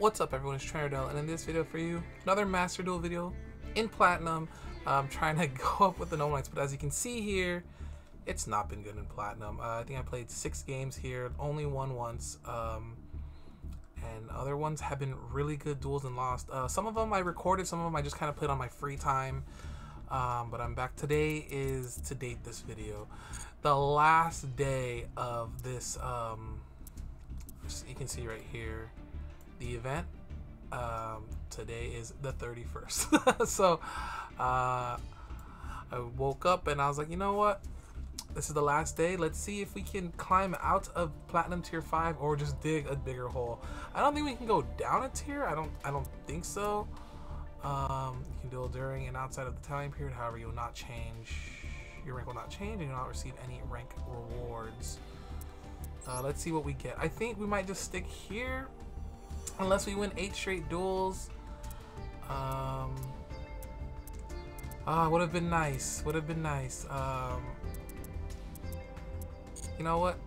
What's up everyone, it's Trainerdell, and in this video for you, another Master Duel video in Platinum. I'm trying to go up with the Noble Knights, but as you can see here, it's not been good in Platinum. Uh, I think I played six games here, only won once, um, and other ones have been really good duels and lost. Uh, some of them I recorded, some of them I just kind of played on my free time, um, but I'm back. Today is, to date this video, the last day of this, um, you can see right here, the event. Um, today is the 31st so uh, I woke up and I was like you know what? This is the last day. Let's see if we can climb out of platinum tier 5 or just dig a bigger hole. I don't think we can go down a tier. I don't I don't think so. Um, you can duel during and outside of the time period. However you will not change your rank will not change and you will not receive any rank rewards. Uh, let's see what we get. I think we might just stick here unless we win eight straight duels. Um, ah, would have been nice. Would have been nice. Um, you know what?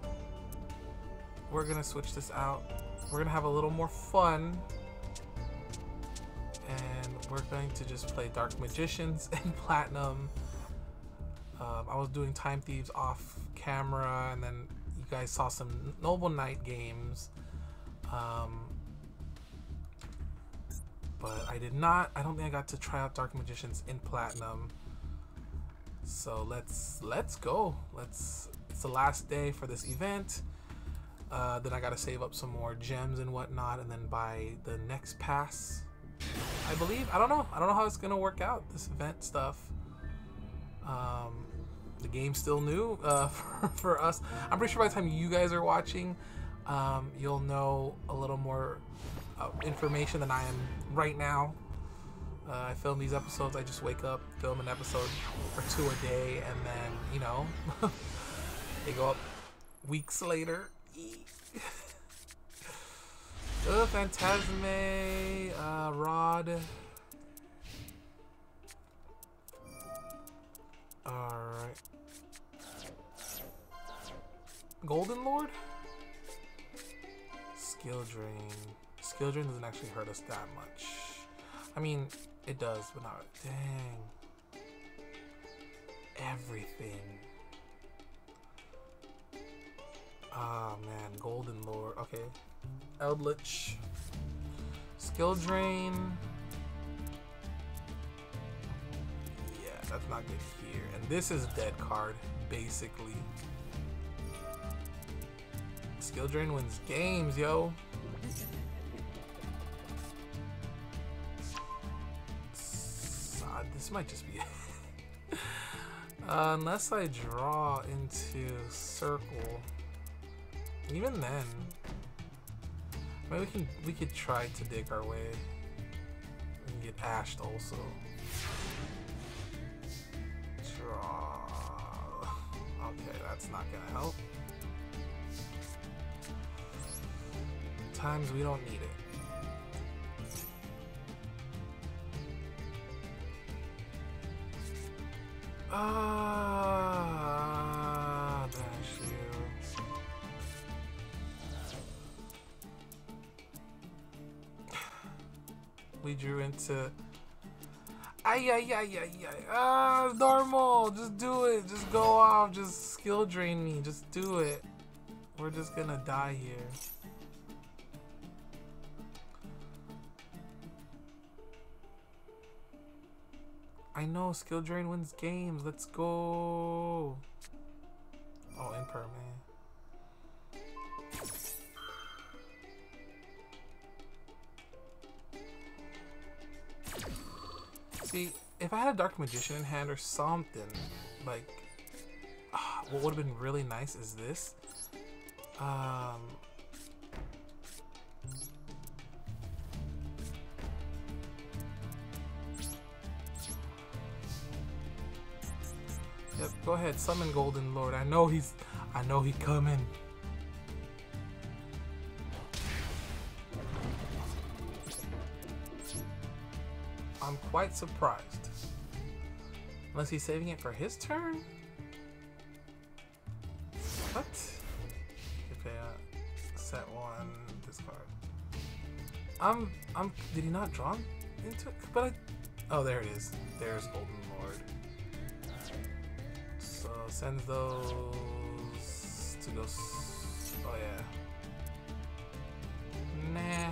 We're gonna switch this out. We're gonna have a little more fun. And we're going to just play Dark Magicians and Platinum. Um, I was doing Time Thieves off camera, and then you guys saw some Noble Knight games. Um, but I did not. I don't think I got to try out Dark Magicians in Platinum. So let's let's go. Let's. It's the last day for this event. Uh, then I gotta save up some more gems and whatnot, and then buy the next pass. I believe. I don't know. I don't know how it's gonna work out. This event stuff. Um, the game's still new uh, for, for us. I'm pretty sure by the time you guys are watching, um, you'll know a little more information than I am right now. Uh, I film these episodes. I just wake up, film an episode or two a day, and then you know they go up weeks later. oh, Phantasme, uh, Rod. Alright. Golden Lord? Skill Drain. Skill drain doesn't actually hurt us that much. I mean, it does, but not. Dang. Everything. Ah, oh, man. Golden Lord. Okay. Eldlich. Skill drain. Yeah, that's not good here. And this is dead card, basically. Skill drain wins games, yo. This might just be it. uh, unless I draw into circle. Even then. Maybe we can we could try to dig our way. Can get ashed also. Draw. Okay, that's not gonna help. Times we don't need Ah, dash you. We drew into. Ay, ay, ay, ay, ay. Ah, normal. Just do it. Just go off. Just skill drain me. Just do it. We're just gonna die here. Skill drain wins games. Let's go. Oh, imperm, man. See, if I had a Dark Magician in hand or something, like, uh, what would have been really nice is this. Um, Yep, go ahead, summon Golden Lord. I know he's I know he coming. I'm quite surprised. Unless he's saving it for his turn? What? Okay, uh, set one, discard. I'm I'm did he not draw into it? But I Oh there it is. There's Golden Sends those to go oh yeah. Nah.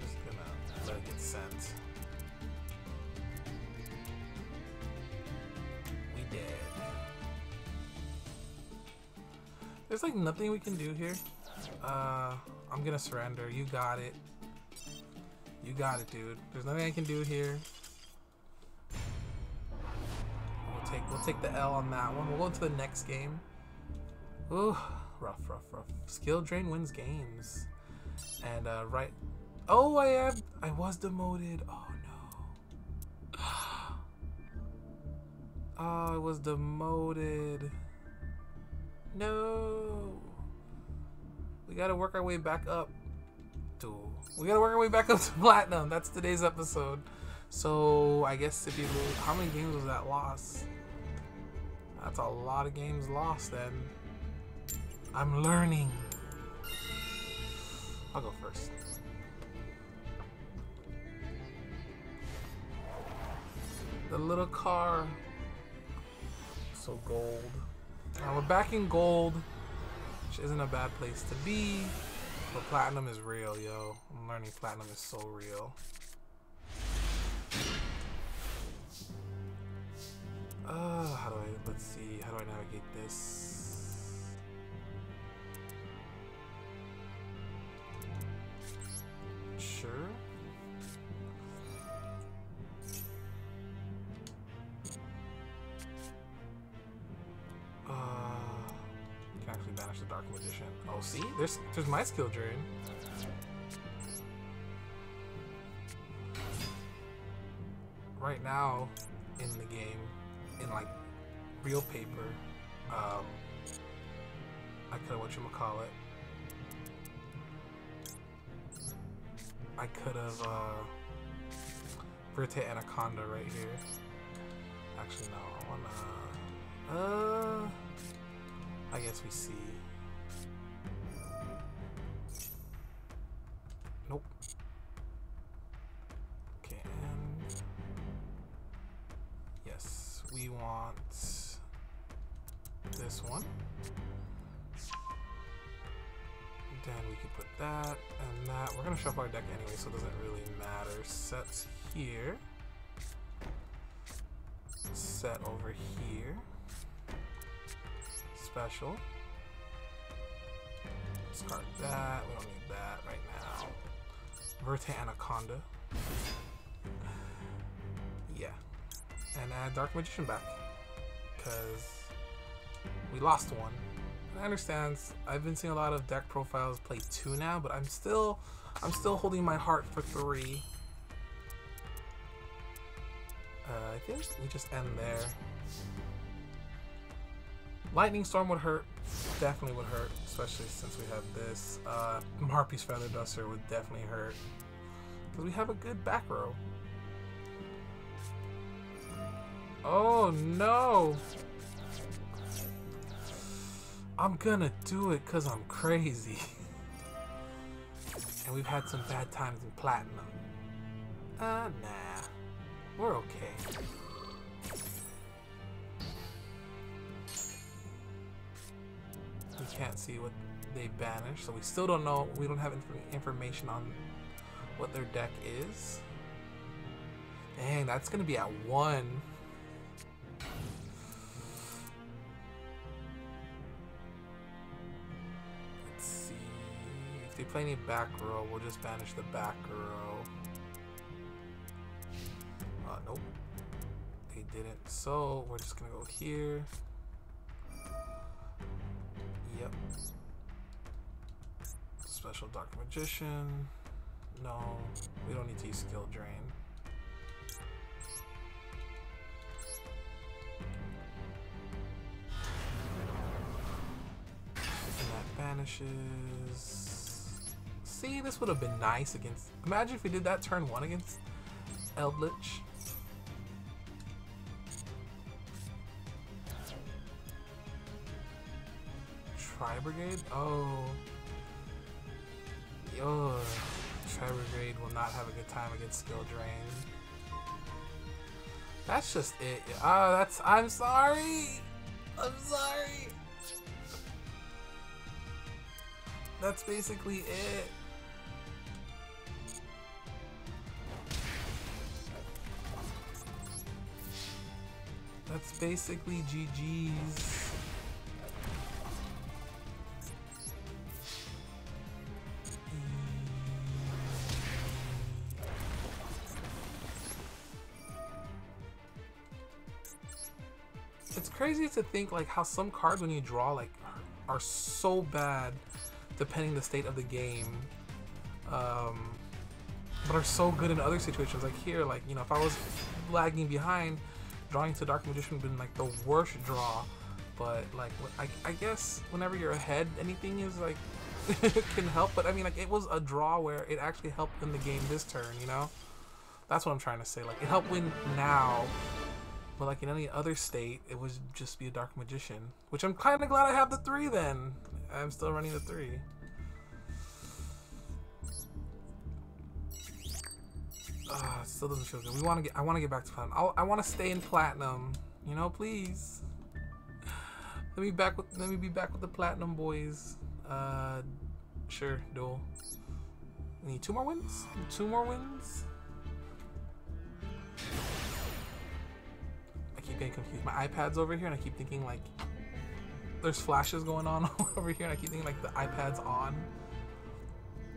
Just gonna let it get sent. We dead. There's like nothing we can do here. Uh, I'm gonna surrender. You got it. You got it, dude. There's nothing I can do here. Take we'll take the L on that one. We'll go into the next game. Ooh, rough, rough, rough. Skill drain wins games. And uh, right. Oh, I am. I was demoted. Oh no. Oh, I was demoted. No. We gotta work our way back up. To, we gotta work our way back up to platinum. That's today's episode. So I guess if you how many games was that lost? That's a lot of games lost then. I'm learning. I'll go first. The little car. So gold. Now we're back in gold, which isn't a bad place to be. But platinum is real, yo. I'm learning platinum is so real. Uh, how do I, let's see, how do I navigate this? Sure. Uh, can actually banish the Dark Magician. Oh, see? There's, there's my skill drain. Right now, like real paper, um, I could have what you to call it. I could have uh, Verte Anaconda right here. Actually, no. I wanna. Uh, I guess we see. Nope. Want this one. Then we could put that and that. We're gonna shuffle our deck anyway, so it doesn't really matter. Sets here. Set over here. Special. Discard that. We don't need that right now. Verte Anaconda. Yeah. And add Dark Magician back. Because we lost one. And I understand. I've been seeing a lot of deck profiles play two now, but I'm still, I'm still holding my heart for three. Uh, I think we just end there. Lightning Storm would hurt. Definitely would hurt, especially since we have this. Uh, Harpy's Feather Duster would definitely hurt. Because we have a good back row. No! I'm gonna do it because I'm crazy. and we've had some bad times in Platinum. Uh, nah. We're okay. We can't see what they banished, so we still don't know. We don't have inf information on what their deck is. Dang, that's gonna be at 1. Play any back row, we'll just banish the back row. Uh, nope. They didn't. So we're just gonna go here. Yep. Special Dark Magician. No, we don't need to use Skill Drain. And that vanishes. See, this would have been nice against. Imagine if we did that turn one against Eldlich. Tri Brigade? Oh. Yo. Tri Brigade will not have a good time against Skill Drain. That's just it. Ah, oh, that's. I'm sorry! I'm sorry! That's basically it. Basically GG's. It's crazy to think like how some cards when you draw like are so bad depending the state of the game um, but are so good in other situations like here like you know if I was lagging behind drawing to Dark Magician would have been like the worst draw. But like, I, I guess whenever you're ahead, anything is like can help. But I mean, like it was a draw where it actually helped win the game this turn. You know, that's what I'm trying to say. Like it helped win now. But like in any other state, it would just be a Dark Magician, which I'm kind of glad I have the three. Then I'm still running the three. Uh, still doesn't feel good. We want to get. I want to get back to platinum. I'll, I want to stay in platinum. You know, please. Let me back with. Let me be back with the platinum boys. Uh, sure, duel. We need two more wins. Two more wins. I keep getting confused. My iPad's over here, and I keep thinking like there's flashes going on over here, and I keep thinking like the iPad's on,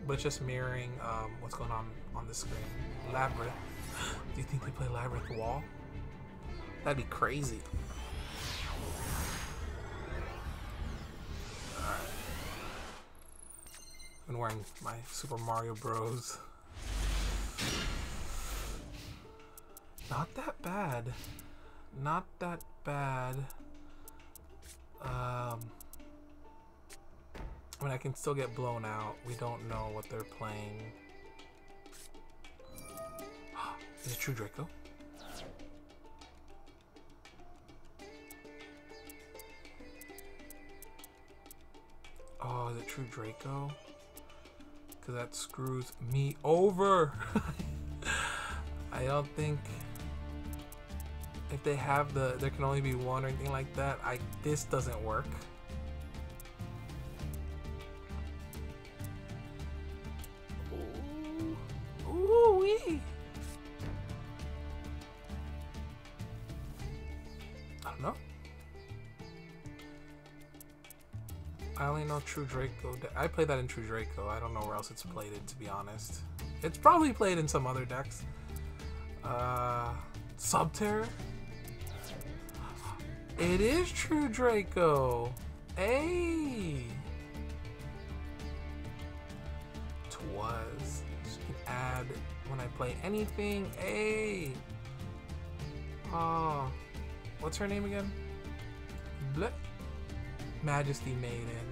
but it's just mirroring um, what's going on on the screen. Labyrinth. Do you think they play Labyrinth Wall? That'd be crazy. I've been wearing my Super Mario Bros. Not that bad. Not that bad. Um, I mean, I can still get blown out. We don't know what they're playing. Is it true Draco? Oh, is it true Draco? Because that screws me over. I don't think if they have the there can only be one or anything like that, I this doesn't work. True Draco. I play that in True Draco. I don't know where else it's played in, to be honest. It's probably played in some other decks. Uh, Subterror? It is True Draco. Hey! Twas. You can add when I play anything. Hey! Oh. What's her name again? Bleh. Majesty Maiden.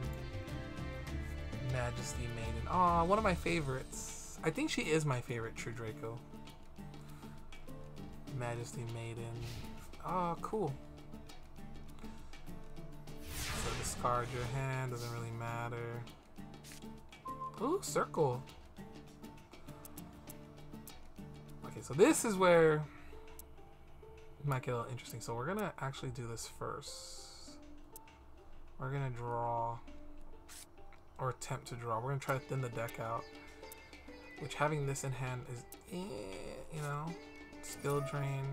Majesty Maiden. Aw, one of my favorites. I think she is my favorite True Draco. Majesty Maiden. Oh, cool. So discard your hand, doesn't really matter. Ooh, circle. Okay, so this is where might get a little interesting. So we're gonna actually do this first. We're gonna draw or attempt to draw. We're to try to thin the deck out. Which having this in hand is, eh, you know, skill drain.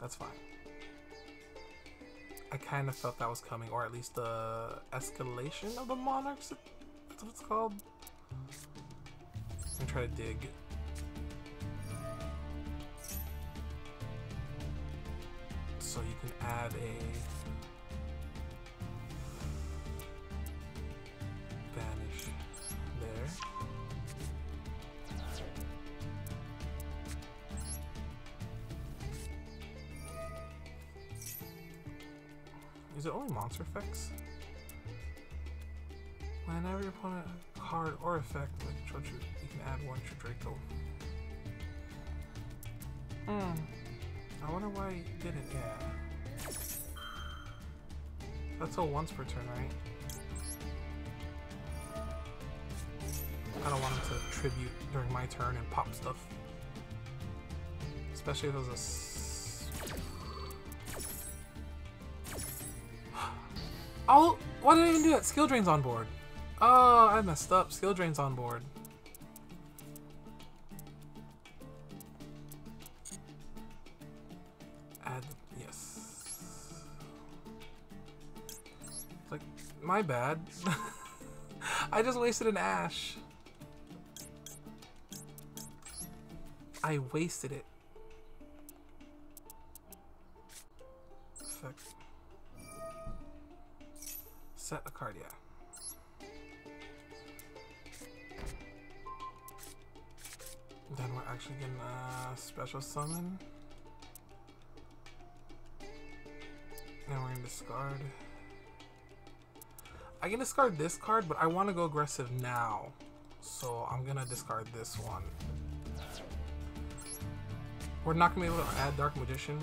That's fine. I kind of felt that was coming, or at least the escalation of the monarchs. That's what it's called. I'm gonna try to dig. So you can add a Is it only monster effects? Whenever your opponent card or effect with control you can add one to Draco. Hmm. I wonder why you did it. Yeah. That's a once per turn, right? I don't want him to tribute during my turn and pop stuff. Especially if it was a... Oh! Why did I even do that? Skill drain's on board. Oh, I messed up. Skill drain's on board. My bad. I just wasted an Ash. I wasted it. Effect. Set a card, yeah. Then we're actually gonna special summon. And we're gonna discard. I can discard this card, but I want to go aggressive now. So I'm gonna discard this one. We're not gonna be able to add Dark Magician,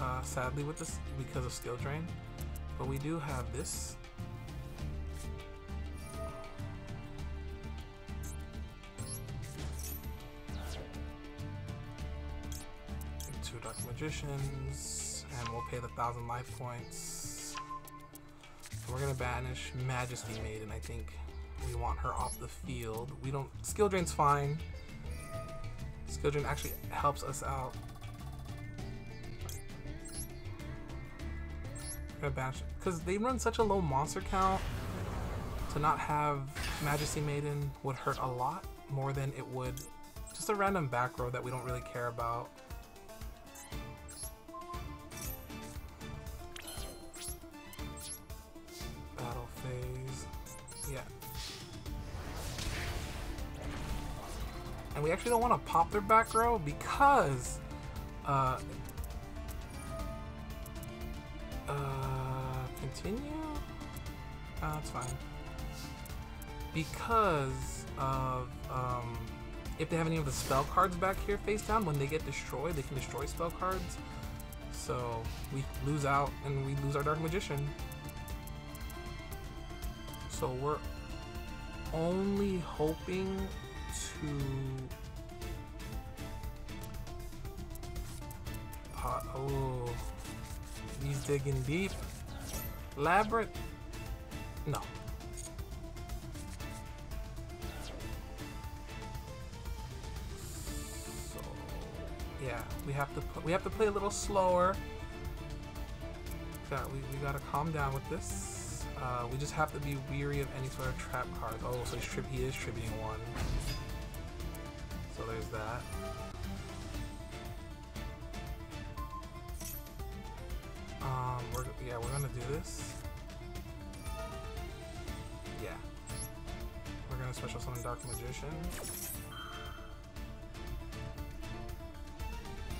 uh, sadly, with this because of Skill Drain. But we do have this. Two Dark Magicians, and we'll pay the thousand life points. We're gonna banish Majesty Maiden. I think we want her off the field. We don't. Skill Drain's fine. Skill Drain actually helps us out. Gonna banish Because they run such a low monster count, to not have Majesty Maiden would hurt a lot more than it would just a random back row that we don't really care about. And we actually don't want to pop their back row because uh, uh, continue? Uh, that's fine. Because of, um, if they have any of the spell cards back here face down, when they get destroyed, they can destroy spell cards. So we lose out and we lose our Dark Magician. So we're only hoping to oh he's digging deep. Labyrinth? No. So yeah we have to we have to play a little slower. We, we gotta calm down with this. Uh, we just have to be weary of any sort of trap cards. Oh, so he's tri he is tributing one. That. Um, we're, yeah, we're gonna do this. Yeah. We're gonna special summon Dark Magician.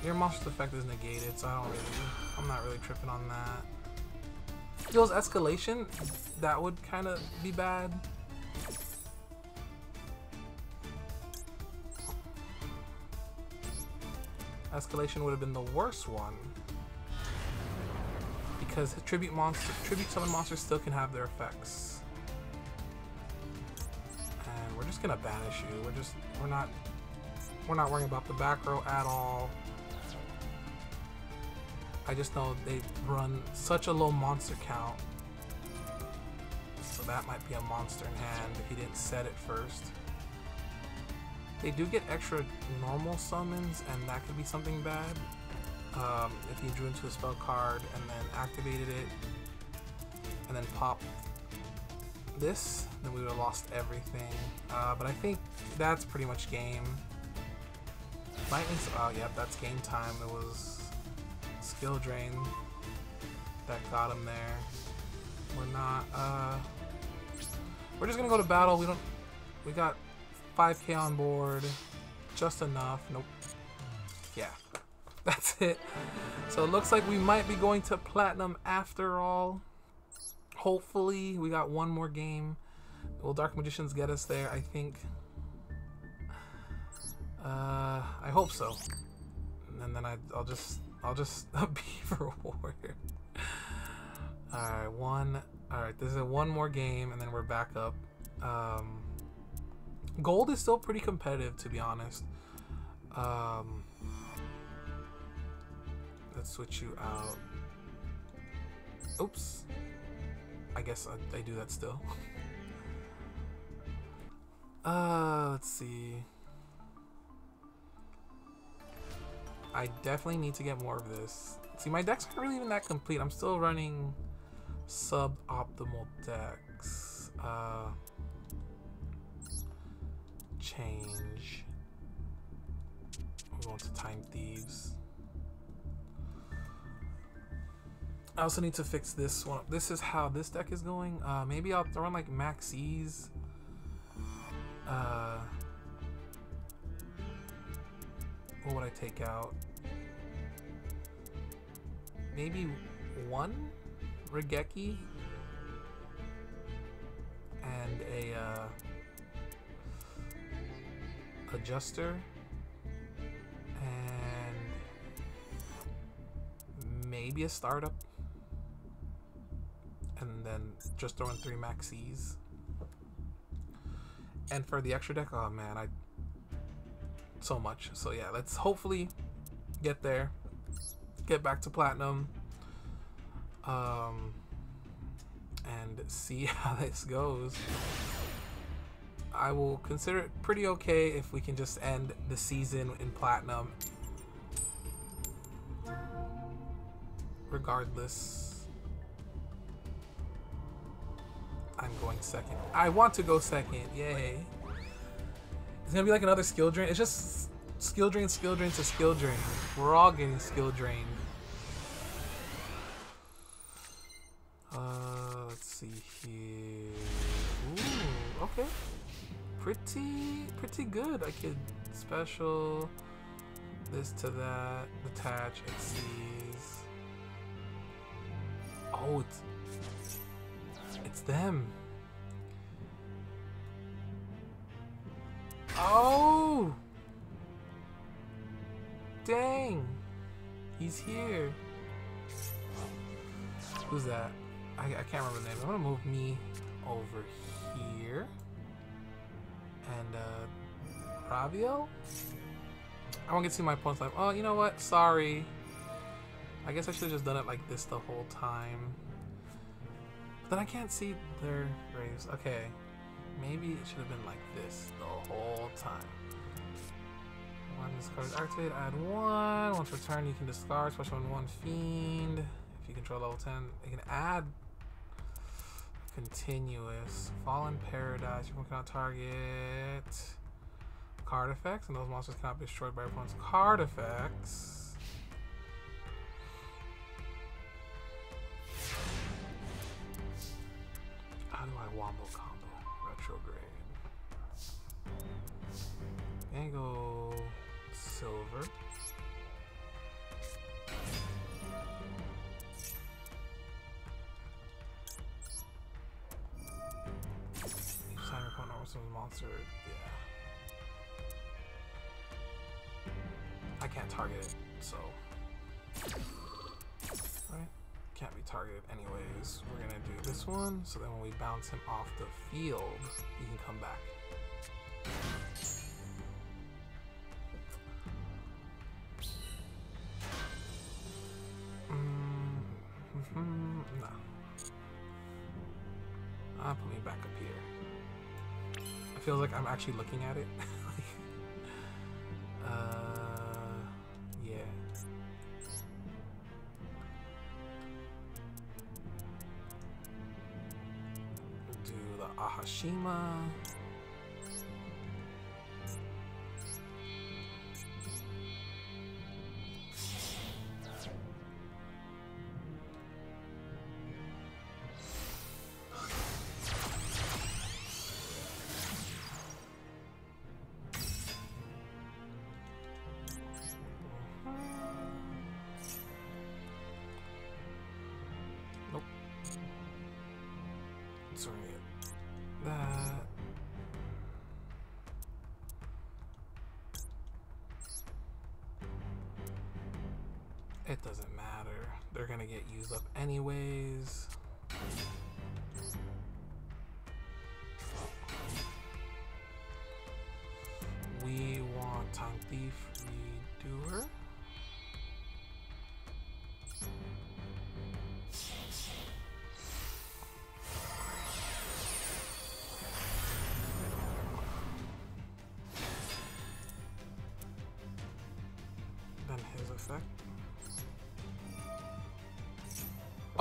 Your monster's effect is negated, so I don't really, I'm not really tripping on that. Deals escalation, that would kind of be bad. Escalation would have been the worst one. Because tribute monster tribute summon monsters still can have their effects. And we're just gonna banish you. We're just we're not we're not worrying about the back row at all. I just know they run such a low monster count. So that might be a monster in hand if he didn't set it first. They do get extra normal summons, and that could be something bad. Um, if he drew into a spell card and then activated it, and then popped this, then we would have lost everything. Uh, but I think that's pretty much game. Lightning, oh yeah, that's game time. It was skill drain that got him there. We're not, uh, we're just gonna go to battle. We don't, we got 5k on board, just enough. Nope. Yeah, that's it. So it looks like we might be going to platinum after all. Hopefully, we got one more game. Will Dark Magicians get us there? I think. Uh, I hope so. And then I, I'll just I'll just be for a warrior. Alright, one. Alright, this is one more game, and then we're back up. Um, gold is still pretty competitive, to be honest. Um, let's switch you out. Oops. I guess I, I do that still. uh, let's see. I definitely need to get more of this. See, my decks aren't really even that complete. I'm still running suboptimal decks. Uh, change. We're going to Time Thieves. I also need to fix this one. This is how this deck is going. Uh, maybe I'll throw in like Maxis. Uh, what would I take out? Maybe one Raigeki and a uh, adjuster and maybe a startup and then just throw in three maxis and for the extra deck oh man I so much so yeah let's hopefully get there get back to platinum um, and see how this goes. I will consider it pretty okay if we can just end the season in platinum. Regardless, I'm going second. I want to go second. Yay. It's gonna be like another skill drain. It's just skill drain, skill drain to skill drain. We're all getting skill drained. Uh, let's see here. Ooh, okay. Pretty, pretty good. I could special this to that, attach Xyz. Oh, it's, it's them. Oh! Dang! He's here. Who's that? I, I can't remember the name. I'm gonna move me over here. And uh Raviel? I won't get to see my opponent's like, oh you know what? Sorry. I guess I should have just done it like this the whole time. But then I can't see their graves. Okay. Maybe it should have been like this the whole time. One discard activate, add one. Once return, you can discard, special on one fiend. If you control level 10, you can add Continuous. Fallen Paradise. You cannot target card effects, and those monsters cannot be destroyed by opponent's card effects. How do I wombo combo? Retrograde. And go monster, yeah. I can't target it, so. Right? Can't be targeted anyways. We're gonna do this one, so then when we bounce him off the field, he can come back. Actually looking at it. That. It doesn't matter. They're gonna get used up anyways.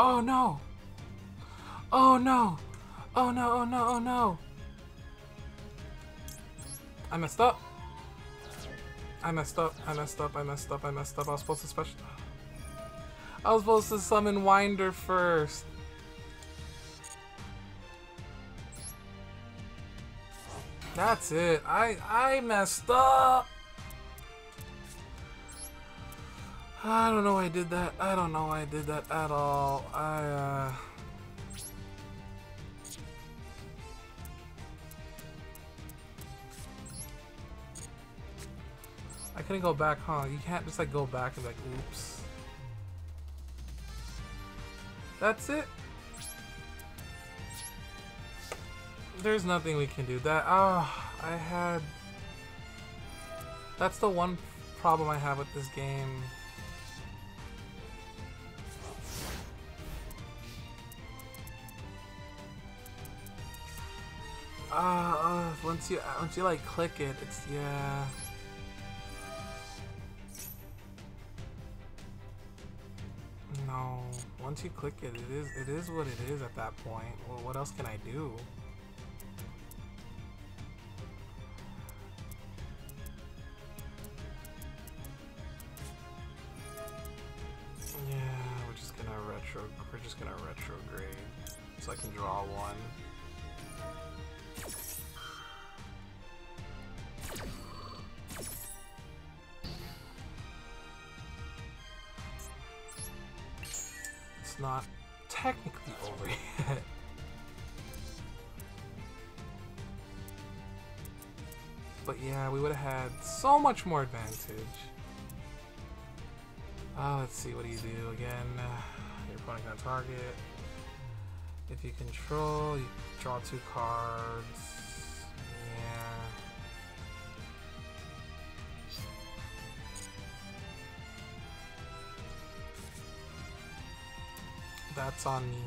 Oh no! Oh no! Oh no, oh no, oh no! I messed up. I messed up, I messed up, I messed up, I messed up. I was supposed to special. I was supposed to summon Winder first. That's it. I I messed up. I don't know why I did that. I don't know why I did that at all. I uh I couldn't go back, huh? You can't just like go back and like, oops. That's it. There's nothing we can do. That, ah, oh, I had... That's the one problem I have with this game. Uh, uh, once you once you like click it, it's yeah. No, once you click it, it is it is what it is at that point. Well, what else can I do? Yeah, we're just gonna retro. We're just gonna retrograde, so I can draw one. Not technically over yet. But yeah, we would have had so much more advantage. Uh, let's see, what do you do again? Your opponent can target. If you control, you draw two cards. That's on me.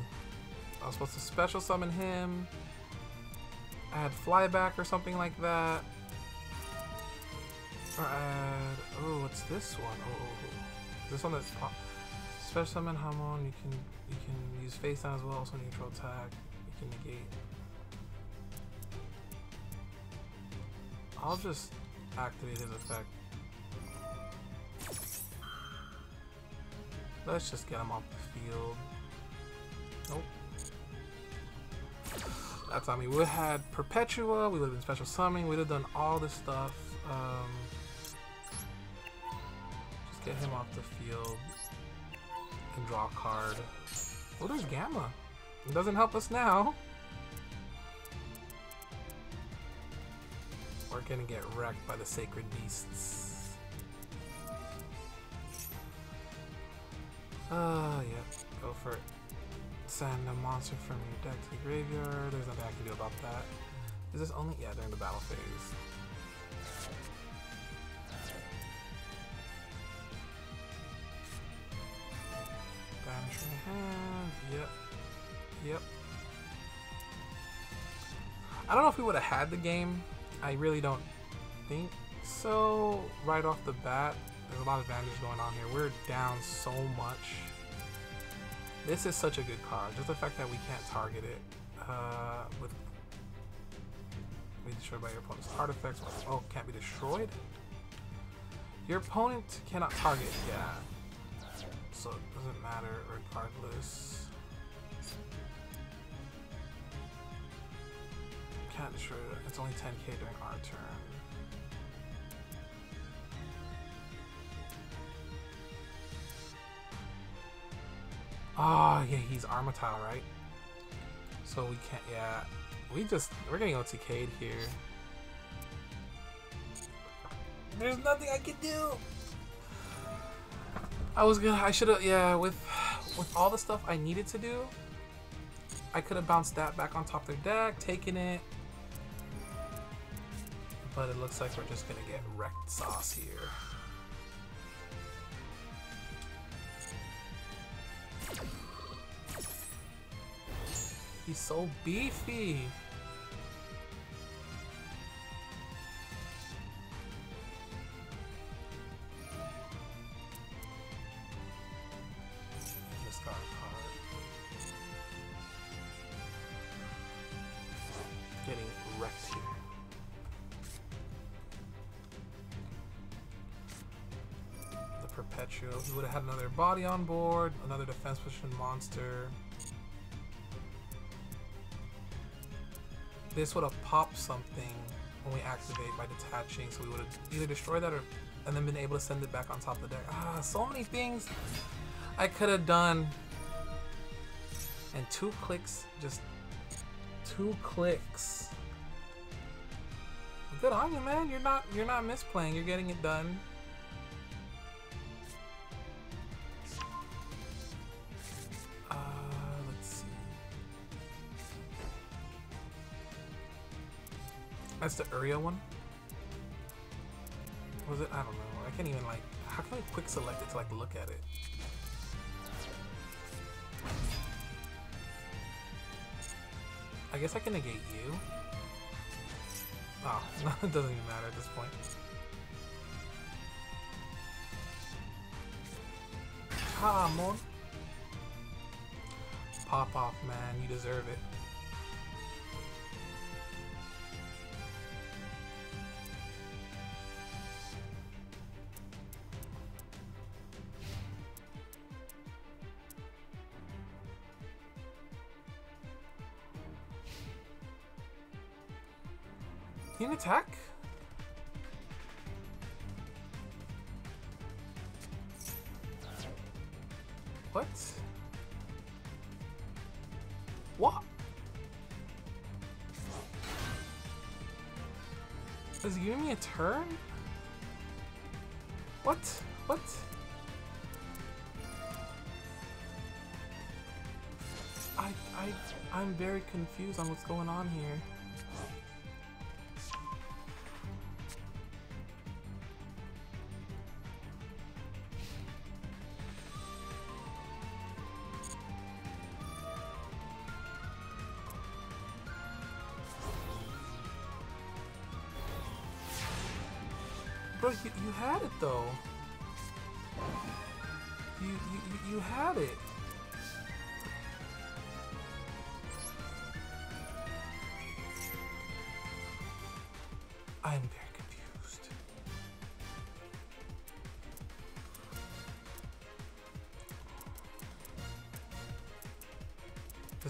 I was supposed to special summon him. I had flyback or something like that. Or add, oh, what's this one? Oh, oh, oh. this one that's special summon Hamon. You can you can use face down as well. Also neutral attack. You can negate. I'll just activate his effect. Let's just get him off the field. That's on me. We had Perpetua, we would have been special summoning, we would have done all this stuff. Um, just get him off the field and draw a card. Oh, there's Gamma. It doesn't help us now. We're gonna get wrecked by the Sacred Beasts. Ah, uh, yeah, go for it. Send a monster from your deck to the graveyard. There's nothing I can do about that. Is this only? Yeah, during the battle phase. Banish from hand. Yep. Yep. I don't know if we would have had the game. I really don't think so. Right off the bat, there's a lot of damage going on here. We're down so much. This is such a good card. Just the fact that we can't target it uh, with be destroyed by your opponent's artifacts. Oh, can't be destroyed. Your opponent cannot target. Yeah. So it doesn't matter regardless. Can't destroy it. It's only 10k during our turn. Oh, yeah, he's Armityle, right? So we can't, yeah. We just, we're getting OTK'd here. There's nothing I can do! I was gonna, I should've, yeah, with, with all the stuff I needed to do, I could have bounced that back on top of their deck, taken it. But it looks like we're just gonna get wrecked sauce here. So beefy. He would have had another body on board, another defense position monster. This would have popped something when we activate by detaching, so we would have either destroyed that or and then been able to send it back on top of the deck. Ah, so many things I could have done. And two clicks, just two clicks. Good on you, man. You're not you're not misplaying. You're getting it done. That's the Uria one. Was it? I don't know. I can't even like. How can I quick select it to like look at it? I guess I can negate you. Oh, it doesn't even matter at this point. Come on. Pop off, man. You deserve it. Attack? What? What? Is he giving me a turn? What? What? I, I, I'm very confused on what's going on here.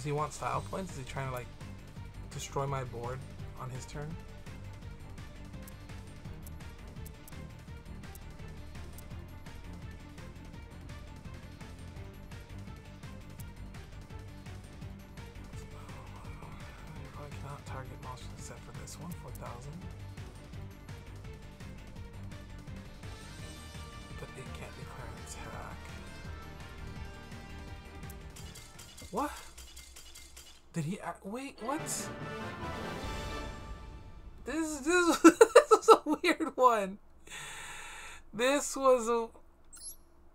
He want style points? Is he trying to like destroy my board on his turn? You probably cannot target monsters except for this one, 4,000. But it can't declare attack. What? Did he wait, what? This, this, this was a weird one. This was a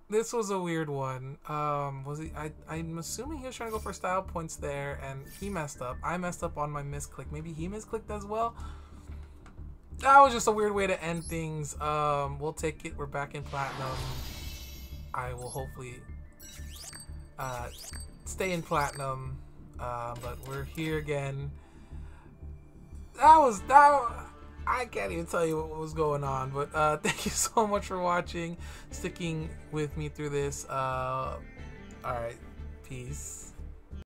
this was a weird one. Um, was he? I I'm assuming he was trying to go for style points there, and he messed up. I messed up on my misclick. Maybe he misclicked as well. That was just a weird way to end things. Um, we'll take it. We're back in platinum. I will hopefully uh, stay in platinum, uh, but we're here again. That was that. I can't even tell you what was going on, but uh, thank you so much for watching, sticking with me through this. Uh, all right, peace.